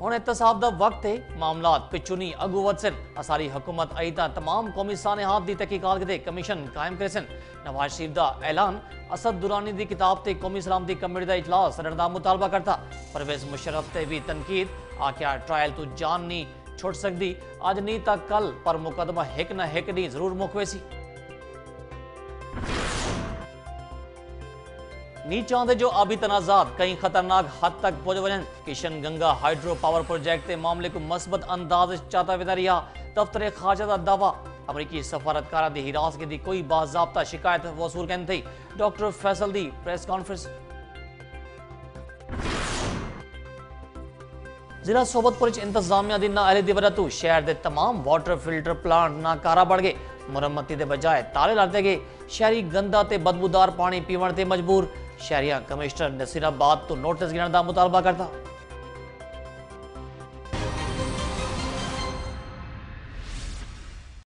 ਹੁਣ ਇਤਸਾਬ ਦਾ ਵਕਤ ਹੈ ਮਾਮਲਾਤ ਪਿਛੁਨੀ ਅਗੂਵਤ ਸਨ ਅਸਾਰੀ ਹਕੂਮਤ ਅਈਦਾ तमाम ਕੌਮੀ ਸਾਨੇਹਾਤ ਦੀ ਤਹਿਕੀਕਾਤ ਦੇ ਕਮਿਸ਼ਨ ਕਾਇਮ ਕਰੇ ਸਨ ਨਵਾਜ਼ ਸ਼ਰੀਫ ਦਾ ਐਲਾਨ ਅਸਦ ਦੁਰਾਨੀ ਦੀ ਕਿਤਾਬ ਤੇ ਕੌਮੀ ਸਲਾਮਤੀ ਕਮੇਟੀ ਦਾ ਇਜਲਾਸ ਸੜਨ ਦਾ ਮੁਤਾਲਬਾ ਕਰਤਾ ਪਰਵੇਜ਼ ਮੁਸ਼ਰਫ ਤੇ ਵੀ ਤਨਕੀਦ ਆਖਿਆ ਟ੍ਰਾਇਲ ਤੋਂ ਜਾਨ ਨਹੀਂ ਛੁੱਟ ਸਕਦੀ ਅੱਜ ਨਹੀਂ ਤਾਂ ਕੱਲ ਪਰ ਮੁਕਦਮਾ ਇੱਕ ਨਾ ਇੱਕ ਨਹੀਂ ਜ਼ਰੂਰ ਮੁਕਵੇ नीचां दे जो आबी तनाजात कई खतरनाक हद तक पहुंच वजन Kishanganga hydro power project के मामले को मस्बत अंदाज चाहता वेदा रहा दफ्तर खारजा का दावा अमरीकी सफारतकारा की हिरासत की कोई बाजाबता शिकायत वसूल कहते थी डॉक्टर फैसल की प्रेस कॉन्फ्रेंस ਜ਼ਿਲ੍ਹਾ ਸੋਬਤਪੁਰ ਚ ਇੰਤਜ਼ਾਮੀਆ ਦੀ ਨਾਅਰੇ ਦੀ ਵਜ੍ਹਾ ਤੋਂ ਸ਼ਹਿਰ ਦੇ तमाम ਵਾਟਰ ਫਿਲਟਰ ਪਲਾਂਟ ਨਾਕਾਰਾ ਬਣ ਗਏ ਮੁਰੰਮਤੀ ਦੇ ਬਜਾਏ ਤਾਲੇ ਲਾਤੇ ਗਏ ਸ਼ਹਿਰੀ ਗੰਦਾ ਤੇ ਬਦਬੂਦਾਰ ਪਾਣੀ ਪੀਵਣ ਤੇ ਮਜਬੂਰ शहरिया कमिश्नर नसीराबाद तो नोटिस गिरने का मुतालबा करता